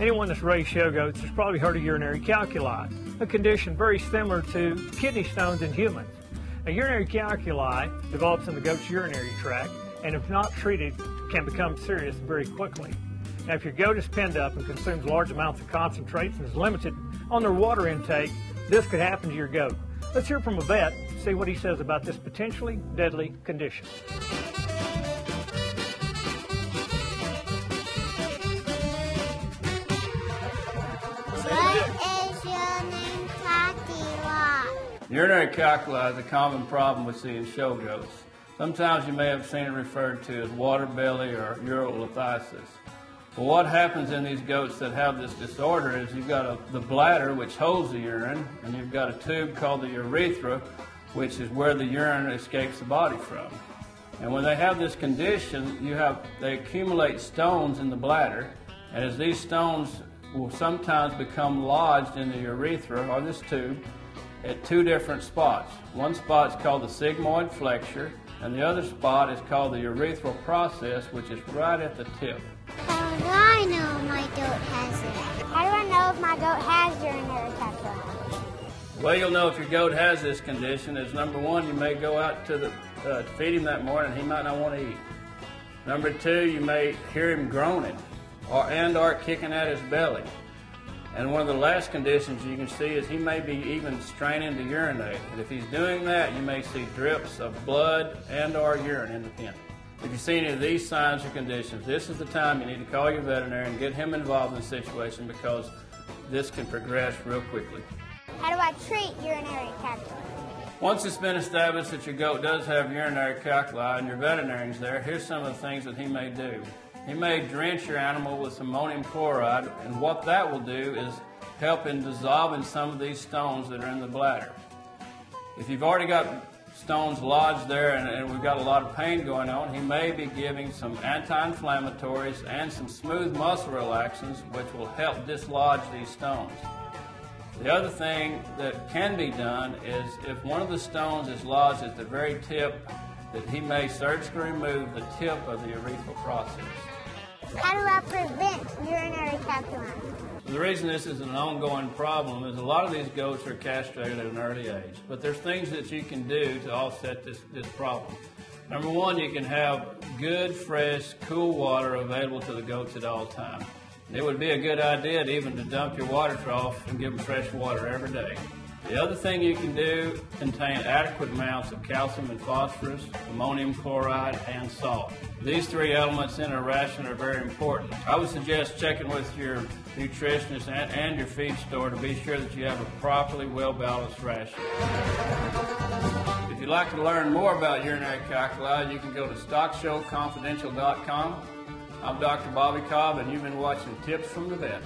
Anyone that's raised show goats has probably heard of urinary calculi, a condition very similar to kidney stones in humans. A urinary calculi develops in the goat's urinary tract and if not treated can become serious very quickly. Now if your goat is pinned up and consumes large amounts of concentrates and is limited on their water intake, this could happen to your goat. Let's hear from a vet, see what he says about this potentially deadly condition. Urinary calculi is a common problem we see in show goats. Sometimes you may have seen it referred to as water belly or urolithiasis. Well, what happens in these goats that have this disorder is you've got a, the bladder, which holds the urine, and you've got a tube called the urethra, which is where the urine escapes the body from. And when they have this condition, you have they accumulate stones in the bladder, and as these stones will sometimes become lodged in the urethra or this tube, at two different spots. One spot is called the sigmoid flexure, and the other spot is called the urethral process, which is right at the tip. How do I know my goat has it? How do I know if my goat has urinary calculi? Well, you'll know if your goat has this condition is number one, you may go out to the uh, to feed him that morning, he might not want to eat. Number two, you may hear him groaning, or and or kicking at his belly. And one of the last conditions you can see is he may be even straining to urinate. And if he's doing that, you may see drips of blood and or urine in the pen. If you see any of these signs or conditions, this is the time you need to call your veterinarian and get him involved in the situation because this can progress real quickly. How do I treat urinary calculi? Once it's been established that your goat does have urinary calculi and your veterinarian's there, here's some of the things that he may do. He may drench your animal with ammonium chloride, and what that will do is help in dissolving some of these stones that are in the bladder. If you've already got stones lodged there and, and we've got a lot of pain going on, he may be giving some anti-inflammatories and some smooth muscle relaxants which will help dislodge these stones. The other thing that can be done is if one of the stones is lodged at the very tip, that he may surgically remove the tip of the urethral process. How do I prevent urinary calculi? The reason this is an ongoing problem is a lot of these goats are castrated at an early age, but there's things that you can do to offset this, this problem. Number one, you can have good, fresh, cool water available to the goats at all times. It would be a good idea to even to dump your water trough and give them fresh water every day. The other thing you can do contain adequate amounts of calcium and phosphorus, ammonium chloride, and salt. These three elements in a ration are very important. I would suggest checking with your nutritionist and, and your feed store to be sure that you have a properly well-balanced ration. If you'd like to learn more about urinary calculi, you can go to stockshowconfidential.com. I'm Dr. Bobby Cobb, and you've been watching Tips from the Vet.